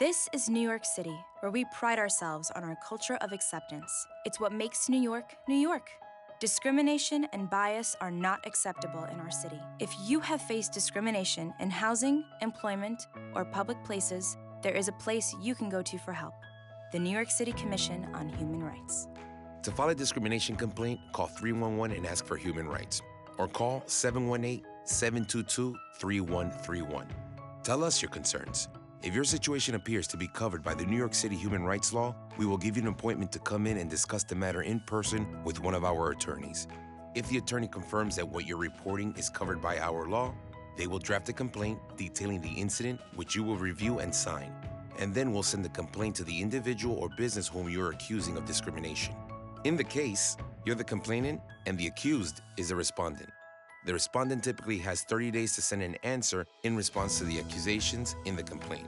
This is New York City, where we pride ourselves on our culture of acceptance. It's what makes New York, New York. Discrimination and bias are not acceptable in our city. If you have faced discrimination in housing, employment, or public places, there is a place you can go to for help the New York City Commission on Human Rights. To file a discrimination complaint, call 311 and ask for human rights, or call 718 722 3131. Tell us your concerns. If your situation appears to be covered by the New York City human rights law, we will give you an appointment to come in and discuss the matter in person with one of our attorneys. If the attorney confirms that what you're reporting is covered by our law, they will draft a complaint detailing the incident, which you will review and sign. And then we'll send the complaint to the individual or business whom you're accusing of discrimination. In the case, you're the complainant and the accused is the respondent. The respondent typically has 30 days to send an answer in response to the accusations in the complaint.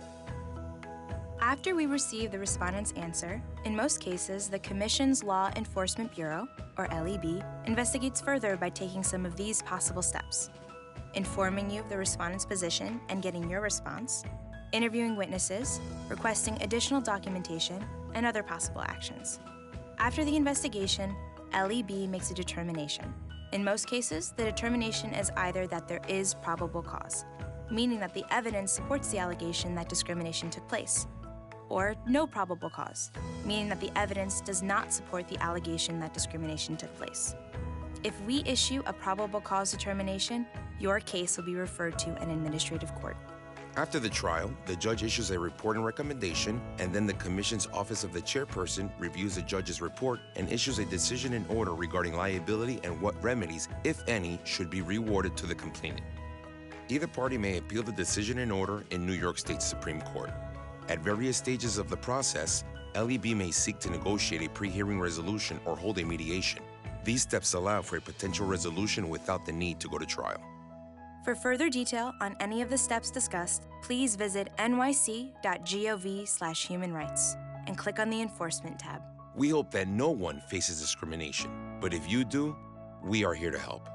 After we receive the respondent's answer, in most cases, the Commission's Law Enforcement Bureau, or LEB, investigates further by taking some of these possible steps informing you of the respondent's position and getting your response, interviewing witnesses, requesting additional documentation, and other possible actions. After the investigation, LEB makes a determination. In most cases, the determination is either that there is probable cause, meaning that the evidence supports the allegation that discrimination took place, or no probable cause, meaning that the evidence does not support the allegation that discrimination took place. If we issue a probable cause determination, your case will be referred to an administrative court. After the trial, the judge issues a report and recommendation, and then the Commission's Office of the Chairperson reviews the judge's report and issues a decision and order regarding liability and what remedies, if any, should be rewarded to the complainant. Either party may appeal the decision and order in New York State Supreme Court. At various stages of the process, LEB may seek to negotiate a pre hearing resolution or hold a mediation. These steps allow for a potential resolution without the need to go to trial. For further detail on any of the steps discussed, please visit nyc.gov/human rights and click on the Enforcement tab. We hope that no one faces discrimination, but if you do, we are here to help.